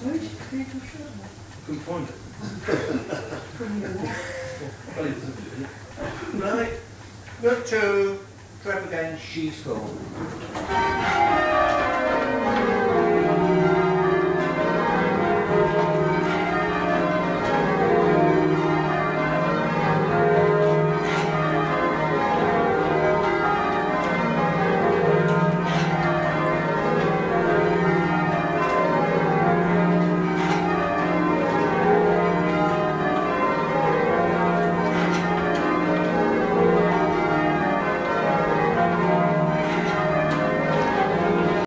Where's Couldn't find it. Right, got to Trevor again, she's gone.